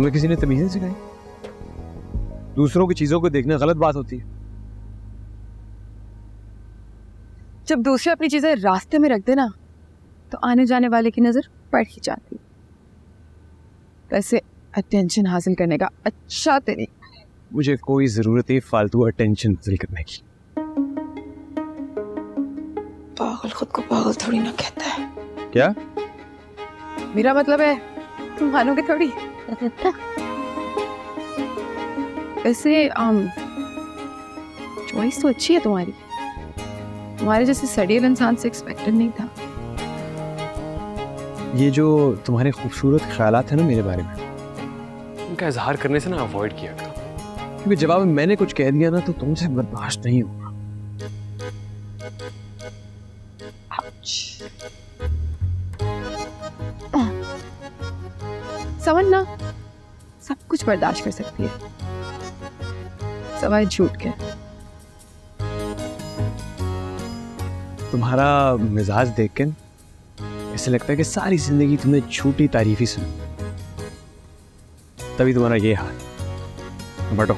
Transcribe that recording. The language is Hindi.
तुम्हें किसी ने तमीज नहीं सिखाई? दूसरों की चीज़ों को देखना गलत बात होती है। जब दूसरे अपनी चीज़ें रास्ते में रख देना तो आने जाने वाले की नज़र पड़ ही जाती। वैसे अटेंशन हासिल करने का अच्छा तरीका मुझे कोई ज़रूरत नहीं फालतू अटेंशन हासिल करने की। पागल खुद को पागल थोड़ी ना कहता है। क्या? मेरा मतलब है तुम मानोगे थोड़ी? वैसे चॉइस तो अच्छी है तुम्हारी। तुम्हारे जैसे सड़ियल इंसान से एक्सपेक्टेड नहीं था। ये जो तुम्हारे खूबसूरत ख्याल है ना मेरे बारे में। उनका इजहार करने से ना अवॉइड किया करो। क्योंकि जवाब मैंने कुछ कह दिया ना तो तुमसे बर्दाश्त नहीं होगा। समझ ना? सब कुछ बर्दाश्त कर सकती है। सवाल झूठ के तुम्हारा मिजाज देख के ऐसे लगता है कि सारी ज़िंदगी तुमने झूठी तारीफ़ ही सुनी। तभी तुम्हारा ये हाल। बटो